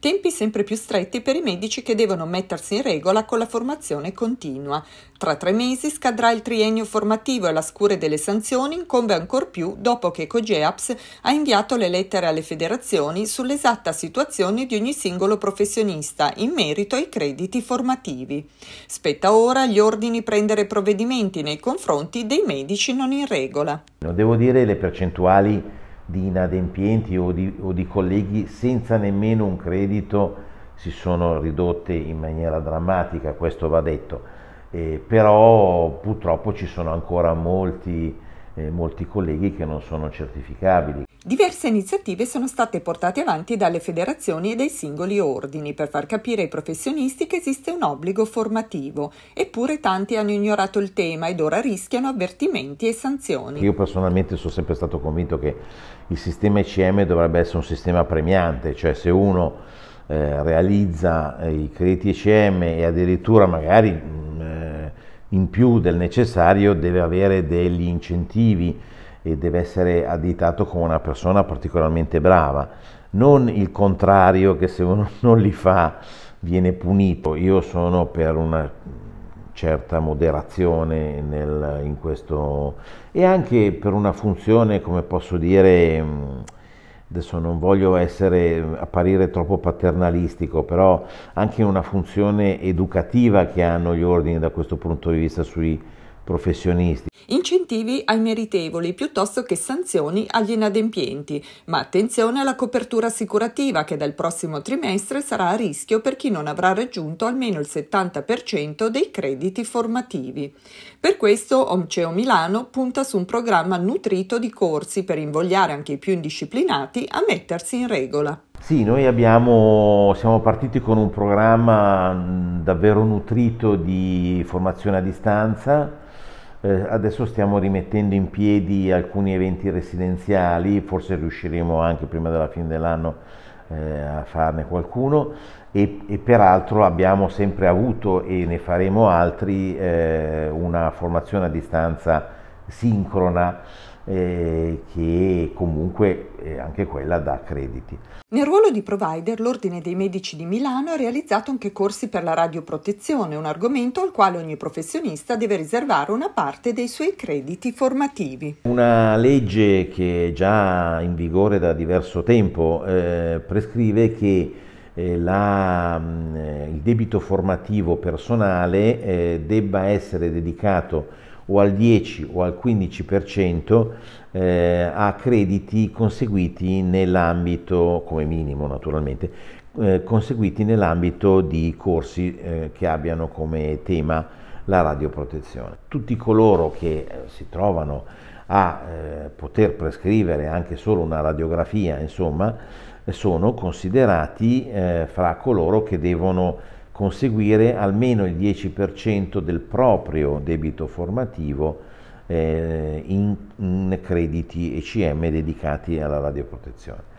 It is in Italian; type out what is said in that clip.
Tempi sempre più stretti per i medici che devono mettersi in regola con la formazione continua. Tra tre mesi scadrà il triennio formativo e la scure delle sanzioni incombe ancor più dopo che Cogeaps ha inviato le lettere alle federazioni sull'esatta situazione di ogni singolo professionista in merito ai crediti formativi. Spetta ora agli ordini prendere provvedimenti nei confronti dei medici non in regola. Devo dire le percentuali di inadempienti o di, o di colleghi senza nemmeno un credito si sono ridotte in maniera drammatica, questo va detto, eh, però purtroppo ci sono ancora molti eh, molti colleghi che non sono certificabili. Diverse iniziative sono state portate avanti dalle federazioni e dai singoli ordini per far capire ai professionisti che esiste un obbligo formativo, eppure tanti hanno ignorato il tema ed ora rischiano avvertimenti e sanzioni. Io personalmente sono sempre stato convinto che il sistema ECM dovrebbe essere un sistema premiante, cioè se uno eh, realizza eh, i crediti ECM e addirittura magari mh, eh, in più del necessario deve avere degli incentivi e deve essere additato come una persona particolarmente brava, non il contrario che se uno non li fa viene punito. Io sono per una certa moderazione nel, in questo e anche per una funzione, come posso dire, adesso non voglio essere, apparire troppo paternalistico, però anche una funzione educativa che hanno gli ordini da questo punto di vista sui professionisti. Incentivi ai meritevoli piuttosto che sanzioni agli inadempienti, ma attenzione alla copertura assicurativa che dal prossimo trimestre sarà a rischio per chi non avrà raggiunto almeno il 70% dei crediti formativi. Per questo Omceo Milano punta su un programma nutrito di corsi per invogliare anche i più indisciplinati a mettersi in regola. Sì, noi abbiamo, siamo partiti con un programma davvero nutrito di formazione a distanza. Eh, adesso stiamo rimettendo in piedi alcuni eventi residenziali, forse riusciremo anche prima della fine dell'anno eh, a farne qualcuno. E, e, peraltro abbiamo sempre avuto e ne faremo altri eh, una formazione a distanza sincrona eh, che comunque eh, anche quella dà crediti. Nel ruolo di provider, l'Ordine dei Medici di Milano ha realizzato anche corsi per la radioprotezione, un argomento al quale ogni professionista deve riservare una parte dei suoi crediti formativi. Una legge che è già in vigore da diverso tempo eh, prescrive che eh, la, mm, il debito formativo personale eh, debba essere dedicato o al 10 o al 15% eh, a crediti conseguiti nell'ambito, come minimo naturalmente, eh, conseguiti nell'ambito di corsi eh, che abbiano come tema la radioprotezione. Tutti coloro che eh, si trovano a eh, poter prescrivere anche solo una radiografia, insomma, sono considerati eh, fra coloro che devono conseguire almeno il 10% del proprio debito formativo eh, in, in crediti ECM dedicati alla radioprotezione.